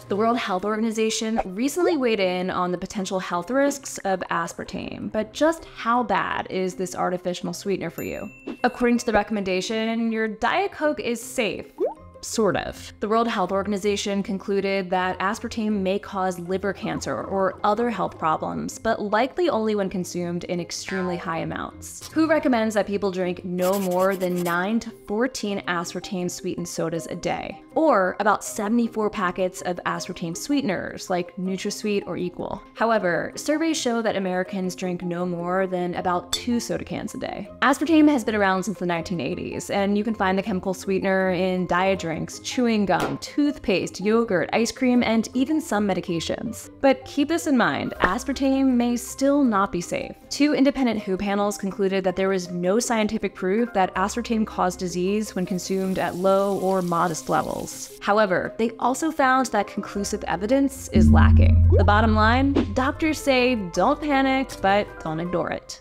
The World Health Organization recently weighed in on the potential health risks of aspartame, but just how bad is this artificial sweetener for you? According to the recommendation, your Diet Coke is safe, Sort of. The World Health Organization concluded that aspartame may cause liver cancer or other health problems, but likely only when consumed in extremely high amounts. WHO recommends that people drink no more than 9 to 14 aspartame sweetened sodas a day, or about 74 packets of aspartame sweeteners like NutraSweet or Equal. However, surveys show that Americans drink no more than about two soda cans a day. Aspartame has been around since the 1980s, and you can find the chemical sweetener in diet drinks drinks, chewing gum, toothpaste, yogurt, ice cream, and even some medications. But keep this in mind, aspartame may still not be safe. Two independent WHO panels concluded that there was no scientific proof that aspartame caused disease when consumed at low or modest levels. However, they also found that conclusive evidence is lacking. The bottom line, doctors say don't panic, but don't ignore it.